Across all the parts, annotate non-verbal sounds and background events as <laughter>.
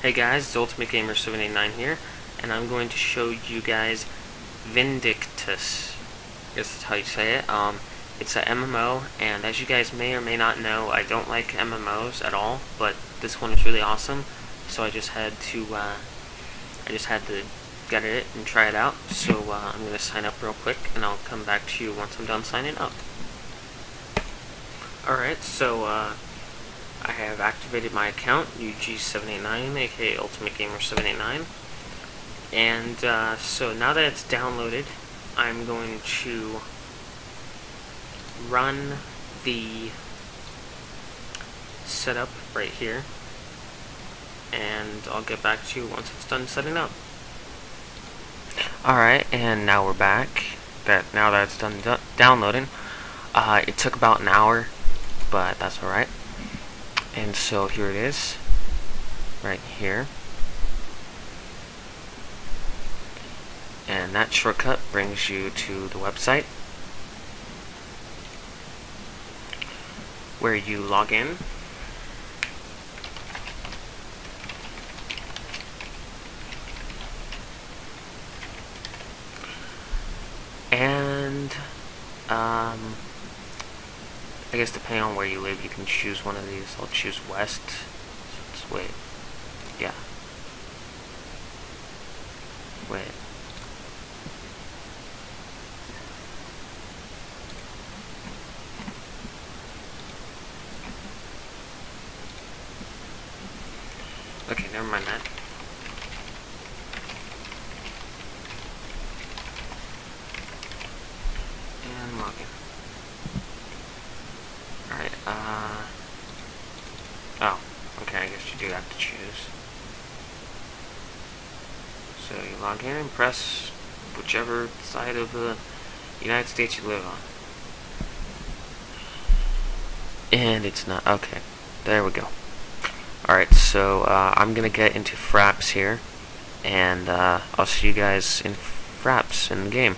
Hey guys, it's Ultimate Gamer 789 here, and I'm going to show you guys Vindictus. I guess that's how you say it. Um, it's a MMO, and as you guys may or may not know, I don't like MMOs at all, but this one is really awesome, so I just had to, uh, I just had to get it and try it out. So uh, I'm going to sign up real quick, and I'll come back to you once I'm done signing up. Alright, so, uh, I have activated my account, UG789, aka Ultimate Gamer 789. And uh, so now that it's downloaded, I'm going to run the setup right here. And I'll get back to you once it's done setting up. Alright, and now we're back. That Now that it's done downloading. Uh, it took about an hour, but that's alright and so here it is right here. And that shortcut brings you to the website where you log in. And um, I guess depending on where you live, you can choose one of these. I'll choose west. Let's wait. Yeah. Wait. Okay, never mind that. And login. Alright, uh... Oh, okay, I guess you do have to choose. So you log in and press whichever side of the United States you live on. And it's not, okay, there we go. Alright, so uh, I'm gonna get into Fraps here, and uh, I'll see you guys in Fraps in the game.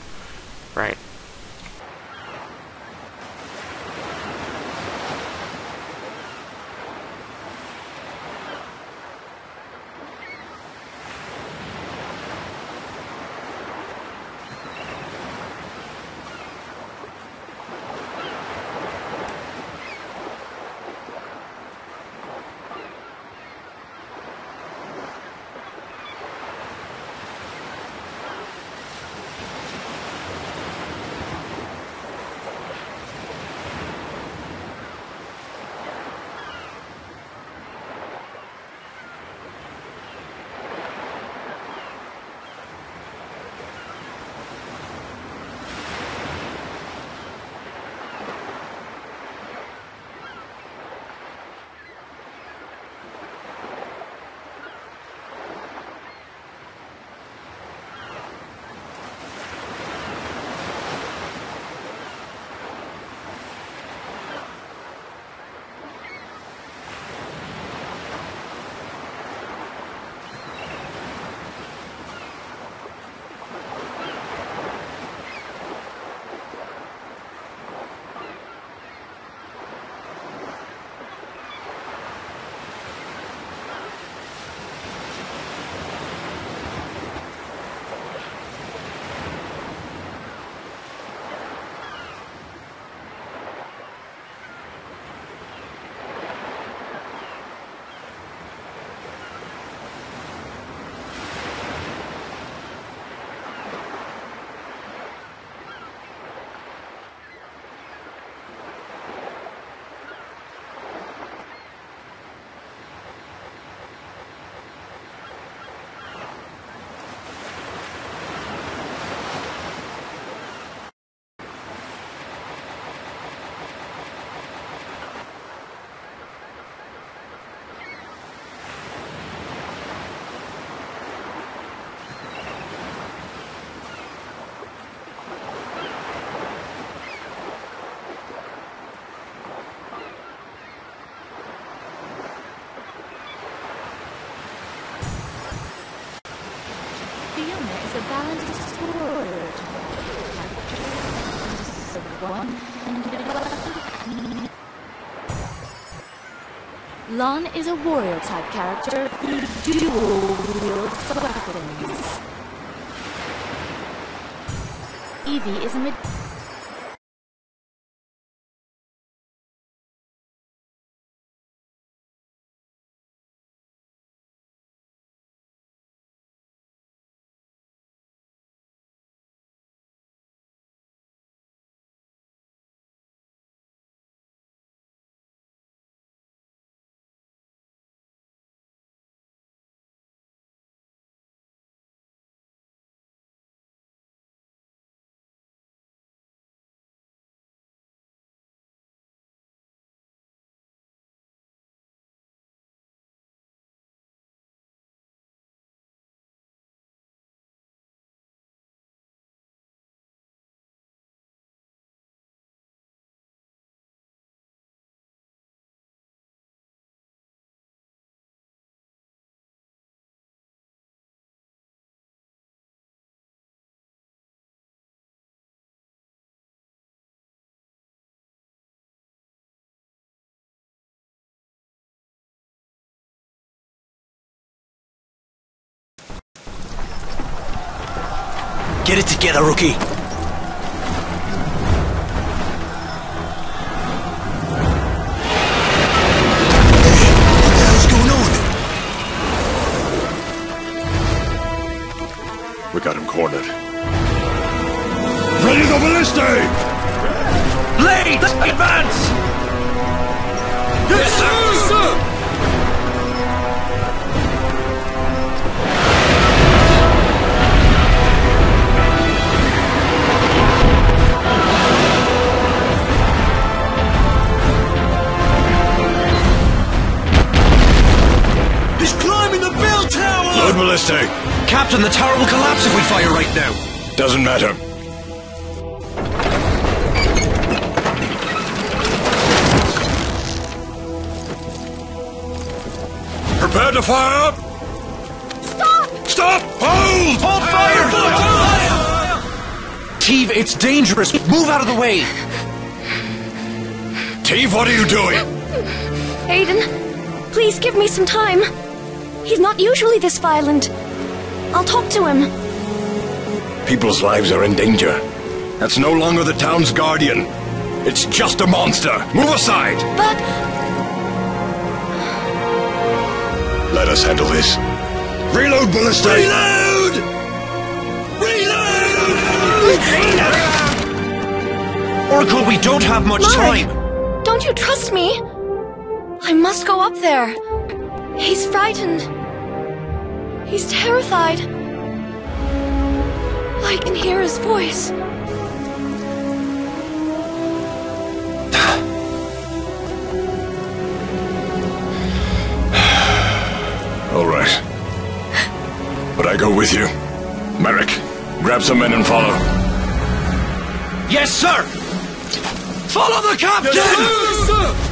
Is a balanced Lann is a warrior type character who dual wields weapons. Evie is a mid. Get it together, rookie. What the hell's going on? We got him cornered. Ready the ballistae! Blade, advance! Yes, sir! He's tower! Load! Captain, the tower will collapse if we fire right now. Doesn't matter. Prepare to fire! Stop! Stop! Hold! Hold fire! Teve, it's dangerous. Move out of the way. Teve, what are you doing? Aiden, please give me some time. He's not usually this violent. I'll talk to him. People's lives are in danger. That's no longer the town's guardian. It's just a monster. Move aside! But Let us handle this. Reload ballistae! Reload! Reload! Oracle, we don't have much Mark, time. don't you trust me? I must go up there. He's frightened. He's terrified. I can hear his voice. <sighs> All right. But I go with you. Merrick, grab some men and follow. Yes, sir! Follow the captain! Wait!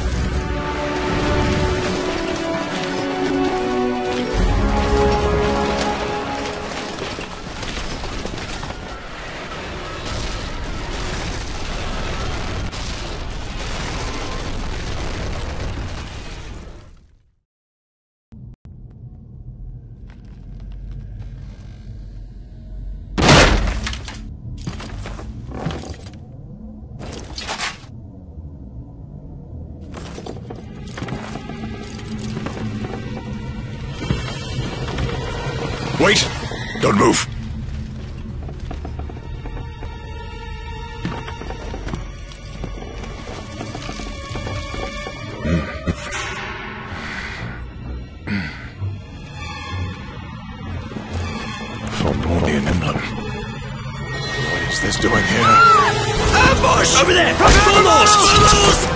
Don't move. Fomorian emblem. What is this doing here? Ambush! Over there! Foremost!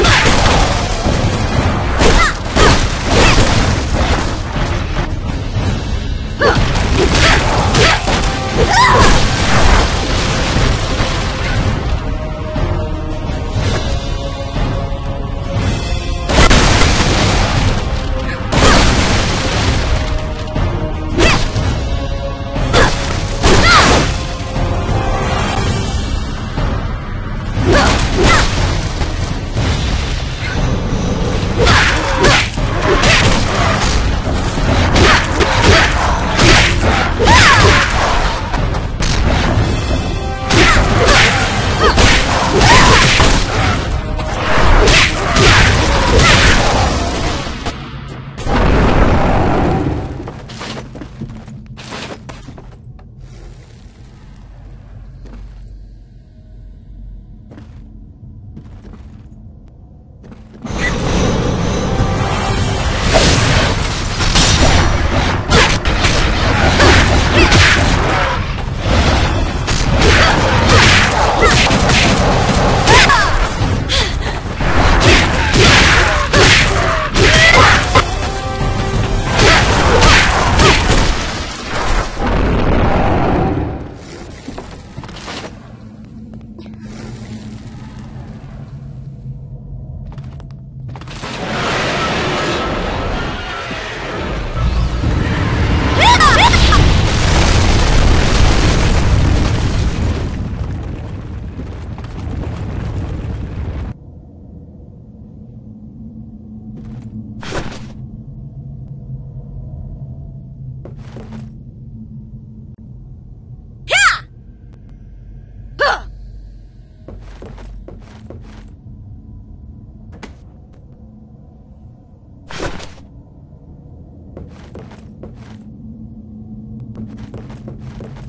back! あっ。